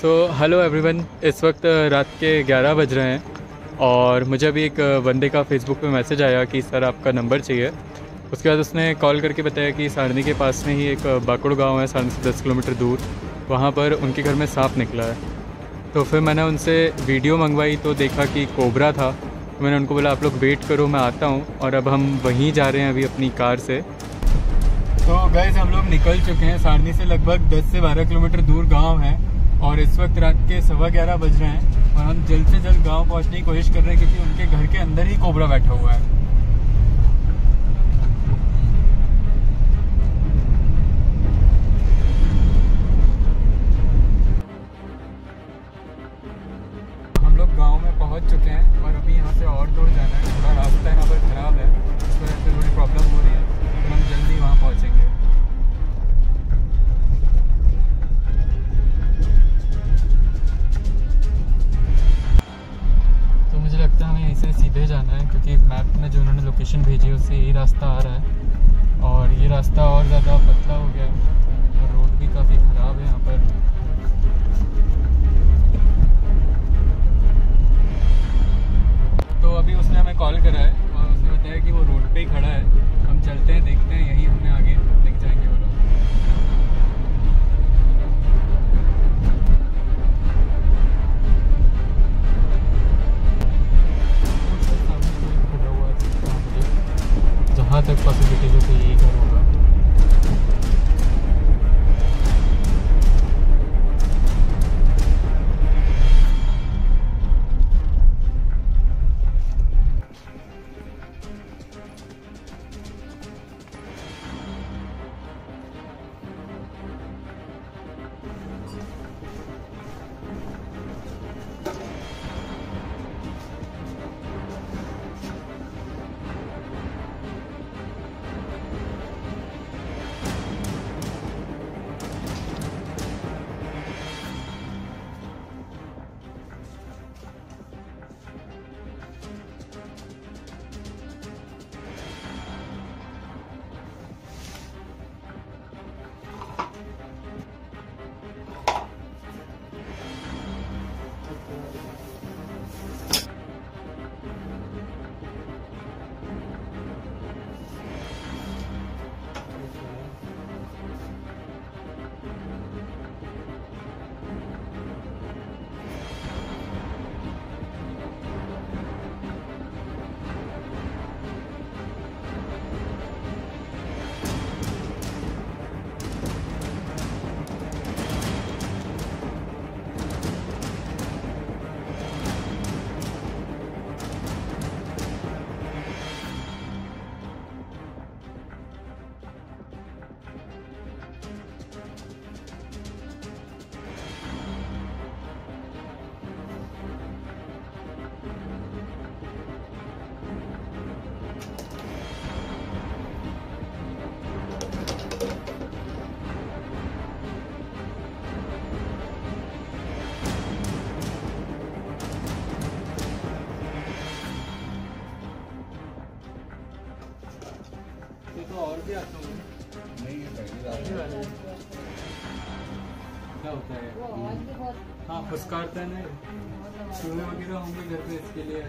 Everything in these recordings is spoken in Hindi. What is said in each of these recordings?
सो हेलो एवरीवन इस वक्त रात के 11 बज रहे हैं और मुझे अभी एक बंदे का फेसबुक पे मैसेज आया कि, सर, आपका नंबर चाहिए। उसके बाद उसने कॉल करके बताया कि सारनी के पास में ही एक बाकुड़ गाँव है सारनी से दस किलोमीटर दूर। वहाँ पर उनके घर में सांप निकला है। तो फिर मैंने उनसे वीडियो मंगवाई तो देखा कि कोबरा था। तो मैंने उनको बोला, आप लोग वेट करो, मैं आता हूँ और अब हम वहीं जा रहे हैं अभी अपनी कार से। तो गैस हम लोग निकल चुके हैं। सारनी से लगभग 10 से 12 किलोमीटर दूर गाँव है। और इस वक्त रात के सवा ग्यारह बज रहे हैं और हम जल्द से जल्द गाँव पहुँचने की कोशिश कर रहे हैं क्योंकि उनके घर के अंदर ही कोबरा बैठा हुआ है। हम लोग गाँव में पहुँच चुके हैं और अभी यहाँ से और दूर जाना है। थोड़ा रास्ता यहाँ पर ख़राब है। इस वजह से थोड़ी प्रॉब्लम हो रही है। तो हम जल्दी वहाँ पहुँचेंगे। मैप में जो उन्होंने लोकेशन भेजी है, उससे यही रास्ता आ रहा है। और ये रास्ता और ज़्यादा पतला हो गया है। और रोड भी काफ़ी ख़राब है यहाँ पर। तक पॉसिबिलिटी हो तो यही घर होगा। तो और भी आता हूँ नहीं ये पहली बार है। क्या होता है? हाँ फुसकारता है चूहे वगैरह होंगे घर पे इसके लिए।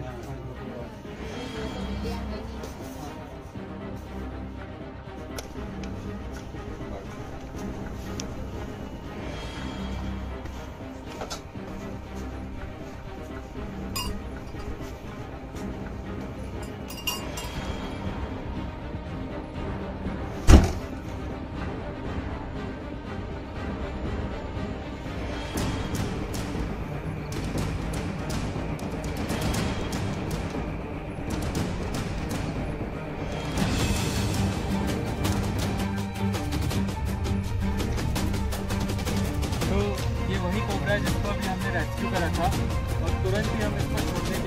वही कोबरा जिसको अभी हमने रेस्क्यू करा था और तुरंत ही हम इसको छोड़ने